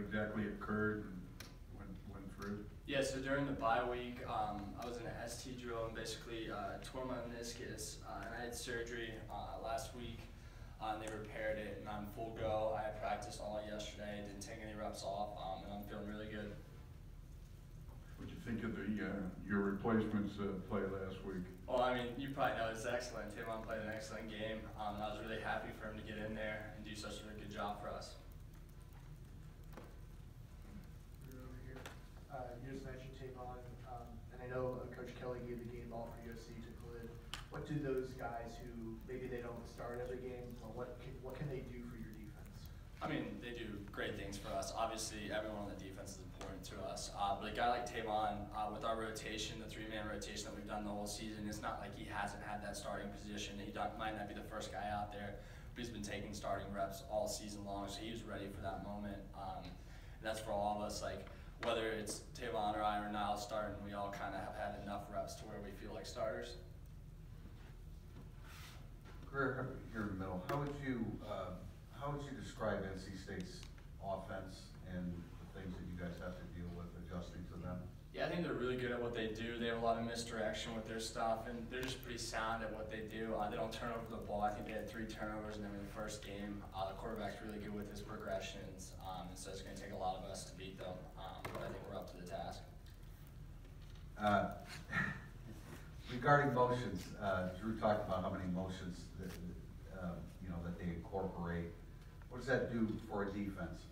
exactly occurred and went, went through? Yeah, so during the bye week, um, I was in an ST drill and basically uh, tore my meniscus, uh, and I had surgery uh, last week, uh, and they repaired it, and I'm full go. I had practiced all yesterday, didn't take any reps off, um, and I'm feeling really good. What'd you think of the, uh, your replacements, uh, play last week? Well, I mean, you probably know it's excellent. Te'von played an excellent game, um, and I was really happy for him to get in there and do such a good job for us. You're over here. Uh, you just mentioned Te'von, um, and I know uh, Coach Kelly gave the game ball for USC to Khalid. What do those guys who, maybe they don't start every game, but what can, what can they do for your defense? I mean, they do great things for us. Obviously, everyone on the defense is important to us. Uh, but a guy like Te'von, uh, with our rotation, the three-man rotation that we've done the whole season, it's not like he hasn't had that starting position. He might not be the first guy out there, but he's been taking starting reps all season long, so he was ready for that moment. Um, and that's for all of us. Like whether it's Te'von or I or Nyles starting, we all kind of have had enough reps to where we feel like starters. Greer, here in the middle, how would you, uh, how would you describe NC State's offense and the things that you guys have to deal with adjusting to them? Yeah, I think they're really good at what they do. They have a lot of misdirection with their stuff, and they're just pretty sound at what they do. Uh, they don't turn over the ball. I think they had three turnovers in their first game. Uh, the quarterback's really good with his progressions, um, and so it's going to take a lot of us to beat them. Um, but I think we're up to the task. Uh, Regarding motions, uh, Drue talked about how many motions that, uh, you know, that they incorporate. What does that do for a defense?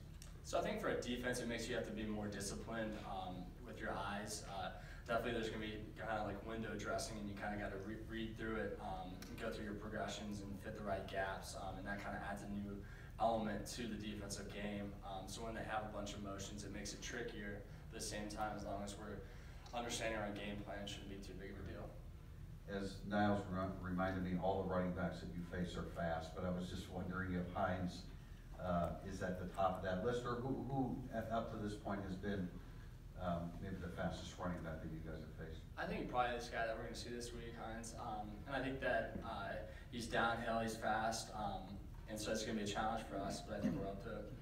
So I think for a defense, it makes you have to be more disciplined um, with your eyes. Uh, definitely, there's going to be kind of like window dressing, and you kind of got to re- read through it, um, and go through your progressions, and fit the right gaps, um, and that kind of adds a new element to the defensive game. Um, so when they have a bunch of motions, it makes it trickier. At the same time, as long as we're understanding our game plan, shouldn't be too big of a deal. As Niles rem- reminded me, all the running backs that you face are fast, but I was just wondering if Hines uh, is at the top of that list, or who, who at- up to this point has been um, maybe the fastest running back that you guys have faced? I think probably this guy that we're going to see this week, Hines. Um, and I think that uh, he's downhill, he's fast, um, and so it's going to be a challenge for us. But I think we're up to it.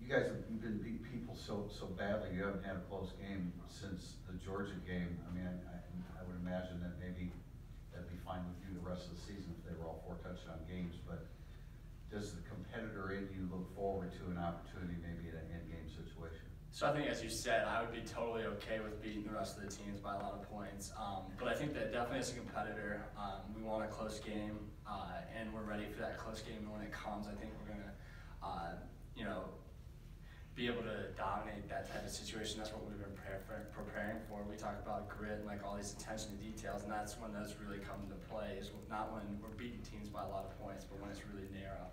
You guys have been beat so, badly, you haven't had a close game since the Georgia game. I mean, I, I would imagine that maybe that'd be fine with you the rest of the season if they were all four touchdown games, but does the competitor in you look forward to an opportunity maybe in an end-game situation? So I think, as you said, I would be totally okay with beating the rest of the teams by a lot of points. Um, but I think that definitely as a competitor, um, we want a close game, uh, and we're ready for that close game. And when it comes, I think we're to, uh, you know, be able to dominate that type of situation. That's what we've been preparing for. We talk about grit and like all these attention to details, and that's when those really come into play. Is not when we're beating teams by a lot of points, but when it's really narrow.